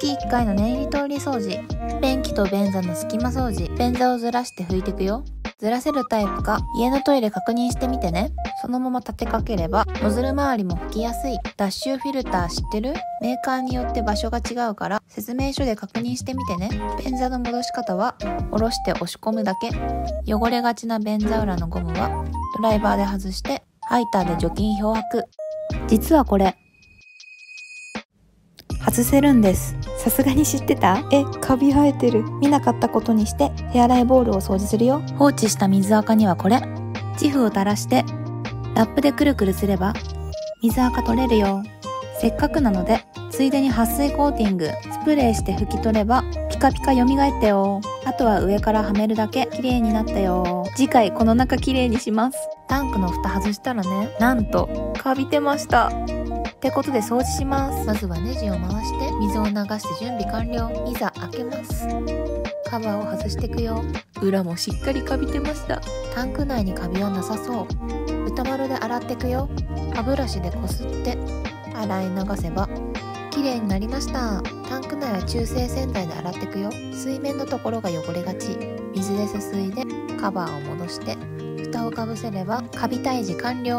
月1回の念入り通り掃除。便器と便座の隙間掃除。便座をずらして拭いていくよ。ずらせるタイプか家のトイレ確認してみてね。そのまま立てかければノズル周りも拭きやすい。脱臭フィルター知ってる？メーカーによって場所が違うから説明書で確認してみてね。便座の戻し方は下ろして押し込むだけ。汚れがちな便座裏のゴムはドライバーで外してハイターで除菌漂白。実はこれ外せるんです。さすがに知ってた？えカビ生えてる。見なかったことにして手洗いボールを掃除するよ。放置した水垢にはこれ。チフを垂らしてラップでくるくるすれば水垢取れるよ。せっかくなのでついでに撥水コーティングスプレーして拭き取ればピカピカ蘇ったよ。あとは上からはめるだけ綺麗になったよ。次回この中綺麗にします。タンクの蓋外したらねなんとカビてましたってことで掃除します。まずはネジを回して水を流して準備完了。いざ開けます。カバーを外していくよ。裏もしっかりカビてました。タンク内にカビはなさそう。歌丸で洗っていくよ。歯ブラシでこすって。洗い流せば綺麗になりました。タンク内は中性洗剤で洗っていくよ。水面のところが汚れがち。水ですすいでカバーを戻して蓋をかぶせればカビ退治完了